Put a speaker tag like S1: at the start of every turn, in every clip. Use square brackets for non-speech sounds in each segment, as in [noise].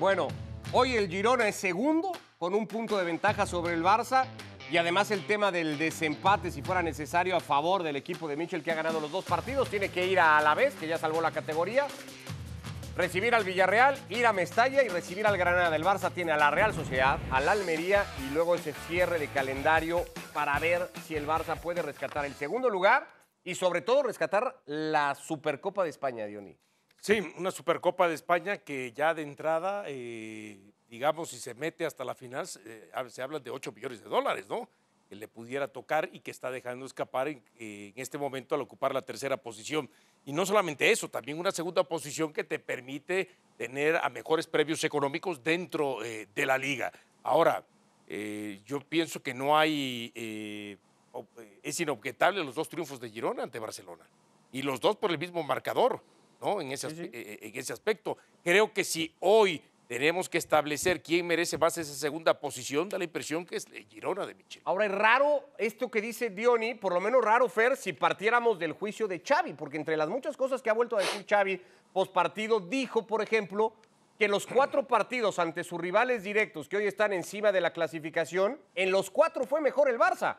S1: Bueno, hoy el Girona es segundo con un punto de ventaja sobre el Barça y además el tema del desempate, si fuera necesario, a favor del equipo de Michel que ha ganado los dos partidos, tiene que ir a la vez, que ya salvó la categoría, recibir al Villarreal, ir a Mestalla y recibir al Granada. del Barça tiene a la Real Sociedad, al Almería y luego ese cierre de calendario para ver si el Barça puede rescatar el segundo lugar y sobre todo rescatar la Supercopa de España, Diony.
S2: Sí, una Supercopa de España que ya de entrada, eh, digamos, si se mete hasta la final, eh, se habla de 8 millones de dólares, ¿no? Que le pudiera tocar y que está dejando escapar en, en este momento al ocupar la tercera posición. Y no solamente eso, también una segunda posición que te permite tener a mejores previos económicos dentro eh, de la liga. Ahora, yo pienso que no hay, es inobjetable los dos triunfos de Girona ante Barcelona. Y los dos por el mismo marcador. En ese, eh, eh, en ese aspecto. Creo que si hoy tenemos que establecer quién merece más esa segunda posición, da la impresión que es Girona de Michel.
S1: Ahora es raro esto que dice Diony, por lo menos raro, Fer, si partiéramos del juicio de Xavi, porque entre las muchas cosas que ha vuelto a decir Xavi partido dijo, por ejemplo, que los cuatro partidos ante sus rivales directos que hoy están encima de la clasificación, en los cuatro fue mejor el Barça.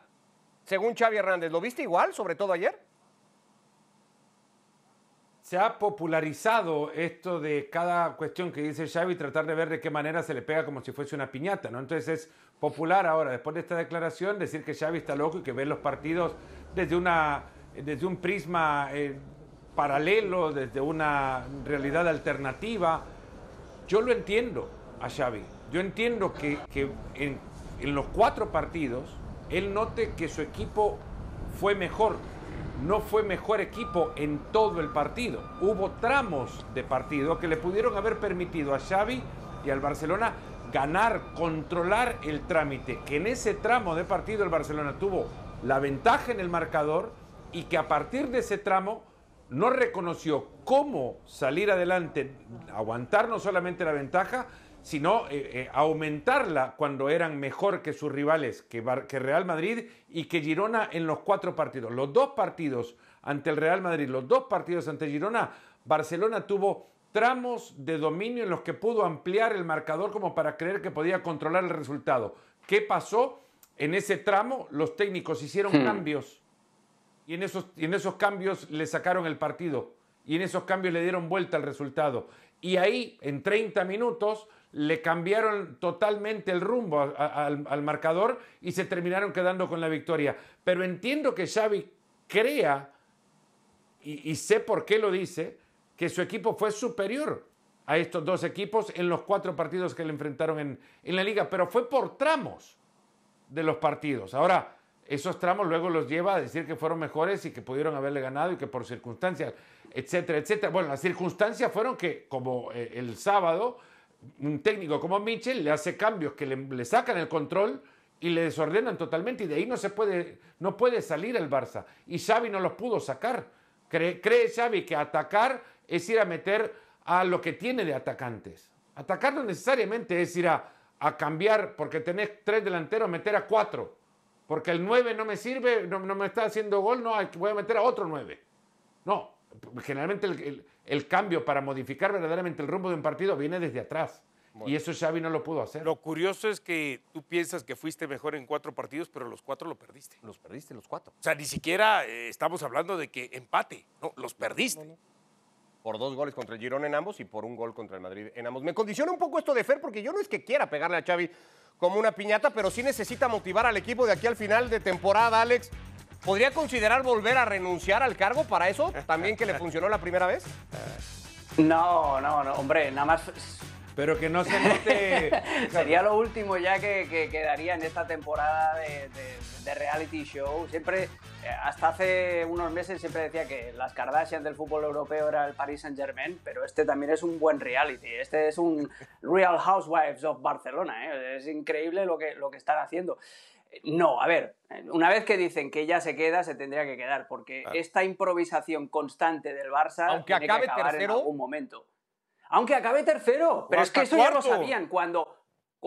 S1: Según Xavi Hernández, ¿lo viste igual, sobre todo ayer?
S3: Se ha popularizado esto de cada cuestión que dice Xavi tratar de ver de qué manera se le pega como si fuese una piñata, ¿no? Entonces es popular ahora, después de esta declaración, decir que Xavi está loco y que ve los partidos desde, una, desde un prisma eh, paralelo, desde una realidad alternativa. Yo lo entiendo a Xavi. Yo entiendo que, en los cuatro partidos él note que su equipo fue mejor no fue mejor equipo en todo el partido. Hubo tramos de partido que le pudieron haber permitido a Xavi y al Barcelona ganar, controlar el trámite, que en ese tramo de partido el Barcelona tuvo la ventaja en el marcador y que a partir de ese tramo no reconoció cómo salir adelante, aguantar no solamente la ventaja, sino eh, eh, aumentarla cuando eran mejor que sus rivales, que, que, Real Madrid y que Girona en los cuatro partidos. Los dos partidos ante el Real Madrid, los dos partidos ante Girona, Barcelona tuvo tramos de dominio en los que pudo ampliar el marcador como para creer que podía controlar el resultado. ¿Qué pasó? En ese tramo los técnicos hicieron hmm. cambios y en, esos, y en esos cambios le sacaron el partido y en esos cambios le dieron vuelta al resultado. Y ahí, en 30 minutos, le cambiaron totalmente el rumbo al, marcador y se terminaron quedando con la victoria. Pero entiendo que Xavi crea, y, sé por qué lo dice, que su equipo fue superior a estos dos equipos en los cuatro partidos que le enfrentaron en, en la liga, pero fue por tramos de los partidos. Ahora, esos tramos luego los lleva a decir que fueron mejores y que pudieron haberle ganado y que por circunstancias, etcétera, etcétera. Bueno, las circunstancias fueron que, como eh, el sábado, un técnico como Mitchell le hace cambios que le, sacan el control y le desordenan totalmente y de ahí no se puede, no puede salir el Barça. Y Xavi no los pudo sacar. Cree, cree Xavi que atacar es ir a meter a lo que tiene de atacantes. Atacar no necesariamente es ir a, cambiar porque tenés tres delanteros, meter a cuatro. Porque el nueve no me sirve, no, me está haciendo gol, no, voy a meter a otro nueve. No, generalmente el, el cambio para modificar verdaderamente el rumbo de un partido viene desde atrás. Y eso Xavi no lo pudo hacer.
S2: Lo curioso es que tú piensas que fuiste mejor en cuatro partidos, pero los cuatro lo perdiste.
S1: Los perdiste, los cuatro.
S2: O sea, ni siquiera eh, estamos hablando de que empate, no, los perdiste.
S1: Por dos goles contra el Girón en ambos y por un gol contra el Madrid en ambos. Me condiciona un poco esto de Fer, porque yo no es que quiera pegarle a Xavi como una piñata, pero sí necesita motivar al equipo de aquí al final de temporada, Alex. ¿Podría considerar volver a renunciar al cargo para eso? ¿También que le funcionó la primera vez?
S4: No, no, no, hombre, nada más
S3: pero que no se note. [laughs]
S4: Sería lo último ya que, quedaría en esta temporada de, reality show. Siempre, eh, hasta hace unos meses, siempre decía que las Kardashian del fútbol europeo era el Paris Saint Germain, pero este también es un buen reality. Este es un Real Housewives of Barcelona. ¿eh? Es increíble lo que, lo que están haciendo. No, a ver, una vez que dicen que ella se queda, se tendría que quedar, porque esta improvisación constante del Barça
S1: aunque acabe tercero,
S4: en algún momento. Aunque acabe tercero, pero es que eso ya lo sabían cuando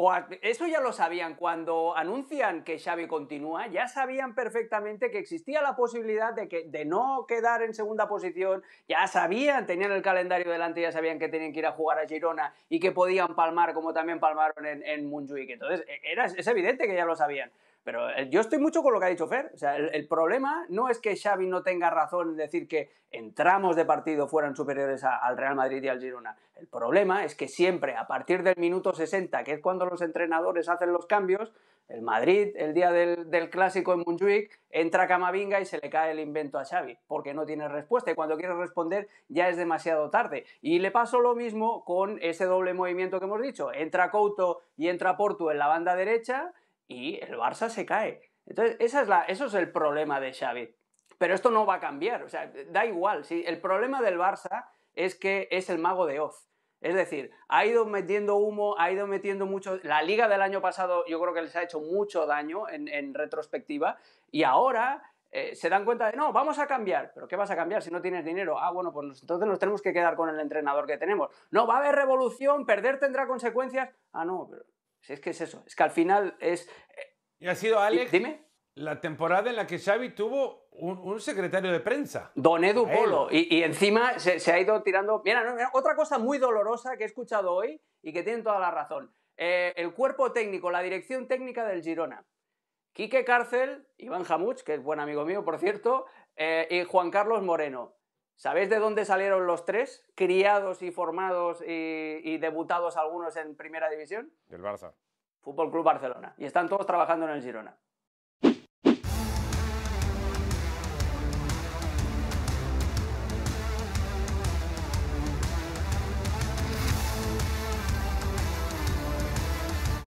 S4: o eso ya lo sabían. Cuando anuncian que Xavi continúa, ya sabían perfectamente que existía la posibilidad de, que, de no quedar en segunda posición. Ya sabían, tenían el calendario delante, ya sabían que tenían que ir a jugar a Girona y que podían palmar como también palmaron en, en Montjuic. Entonces, e- era, es evidente que ya lo sabían. Pero eh, yo estoy mucho con lo que ha dicho Fer. O sea, el, el problema no es que Xavi no tenga razón en decir que entramos de partido fueran superiores a- al Real Madrid y al Girona. El problema es que siempre, a partir del minuto 60, que es cuando los entrenadores hacen los cambios, el Madrid, el día del, del clásico en Montjuic, entra Camavinga y se le cae el invento a Xavi, porque no tiene respuesta y cuando quiere responder ya es demasiado tarde. Y le pasó lo mismo con ese doble movimiento que hemos dicho. Entra Couto y entra Portu en la banda derecha y el Barça se cae. Entonces, esa es la, eso es el problema de Xavi. Pero esto no va a cambiar, o sea, da igual. ¿sí? El problema del Barça es que es el mago de Oz. Es decir, ha ido metiendo humo, ha ido metiendo mucho. La liga del año pasado yo creo que les ha hecho mucho daño en, retrospectiva y ahora eh, se dan cuenta de, no, vamos a cambiar. ¿Pero qué vas a cambiar si no tienes dinero? Ah, bueno, pues entonces nos tenemos que quedar con el entrenador que tenemos. No, va a haber revolución, perder tendrá consecuencias. Ah, no, pero si es que es eso, es que al final es...
S3: Y ha sido, Alex,
S4: Dime.
S3: la temporada en la que Xavi tuvo un, un secretario de prensa.
S4: Don Edu. Polo. Y, y encima se, se ha ido tirando. Mira, no, mira, otra cosa muy dolorosa que he escuchado hoy y que tienen toda la razón. Eh, el cuerpo técnico, la dirección técnica del Girona. Quique Cárcel, Iván Jamuch, que es buen amigo mío, por cierto, eh, y Juan Carlos Moreno. ¿Sabéis de dónde salieron los tres? Criados y formados y, y debutados algunos en primera división.
S1: Del Barça.
S4: Fútbol Club Barcelona. Y están todos trabajando en el Girona.